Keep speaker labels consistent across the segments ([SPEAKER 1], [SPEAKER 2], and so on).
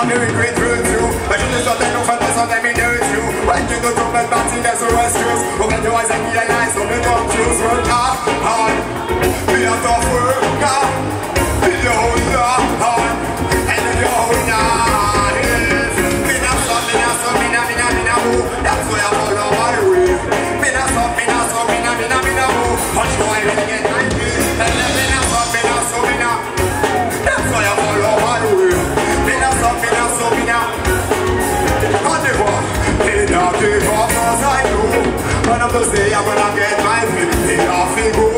[SPEAKER 1] I'm doing great through and through. I should have thought that Not give up I do One of those days I'm gonna get my feet off and go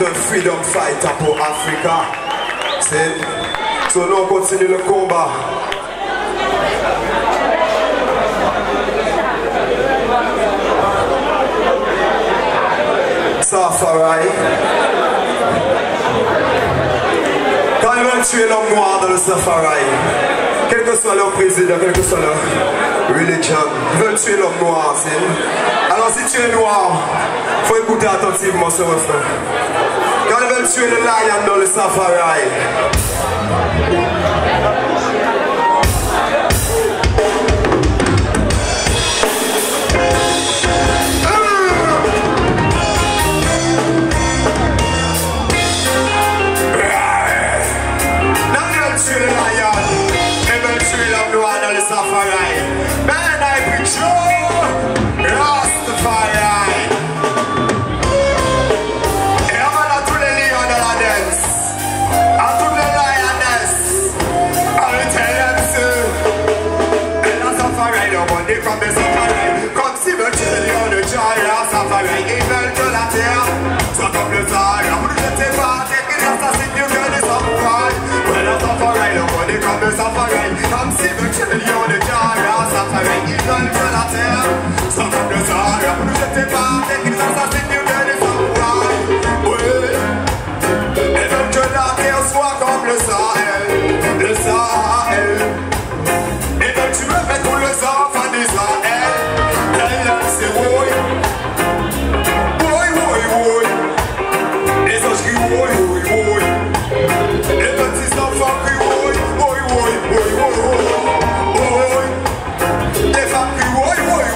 [SPEAKER 1] The freedom fighter pour Africa. C'est... So nous on continue le combat. Safari. Quand ils veulent tuer l'homme noir dans le Safari, quel que soit leur président, quel que soit leur religion, ils veulent tuer l'homme noir. Alors si tu es noir, faut écouter attentivement ce refrain. I'm them train the lion down the safari. kafayı ver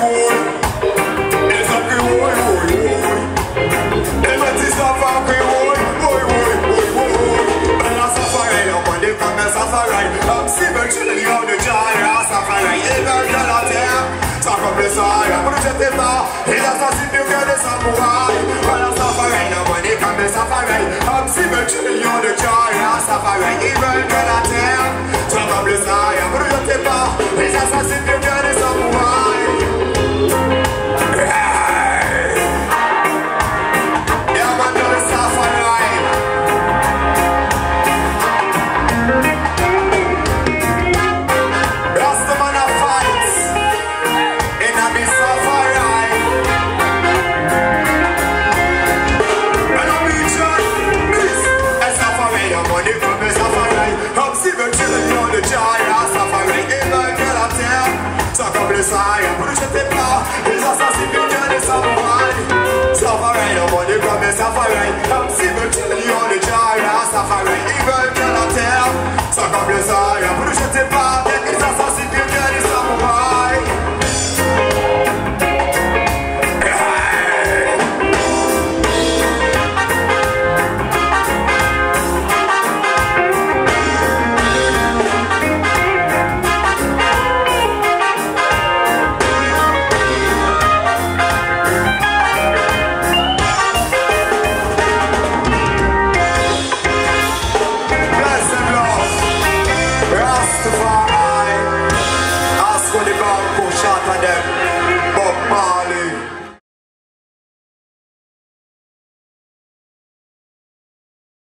[SPEAKER 1] I'm Safari, I'm Safari, saia Bruxa tepla, exausta se pintando essa mãe Safari, no money from the safari I'm simple till you on the jar, safari Even cannot tell So come the bruxa tepla